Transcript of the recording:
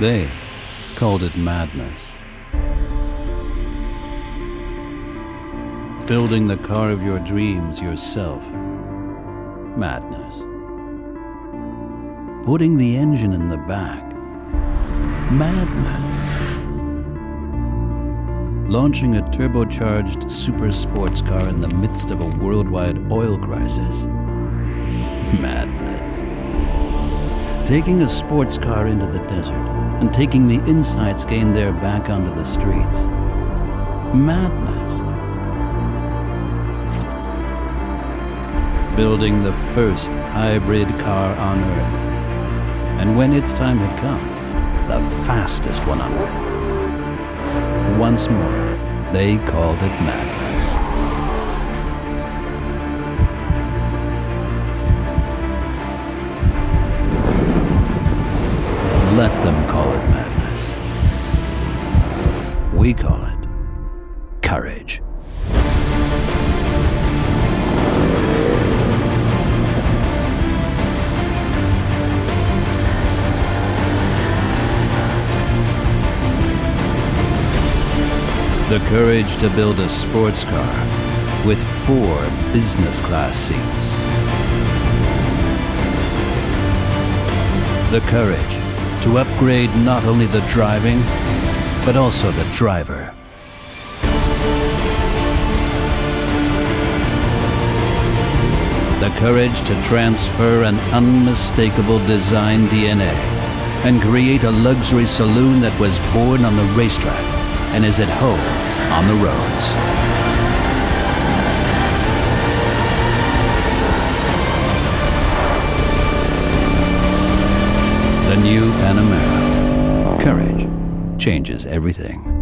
They called it madness. Building the car of your dreams yourself. Madness. Putting the engine in the back. Madness. Launching a turbocharged super sports car in the midst of a worldwide oil crisis. Madness. Taking a sports car into the desert and taking the insights gained there back onto the streets. Madness. Building the first hybrid car on Earth. And when its time had come, the fastest one on Earth. Once more, they called it madness. We call it courage. The courage to build a sports car with four business class seats. The courage to upgrade not only the driving, but also the driver. The courage to transfer an unmistakable design DNA and create a luxury saloon that was born on the racetrack and is at home on the roads. The new Panamera. Courage changes everything.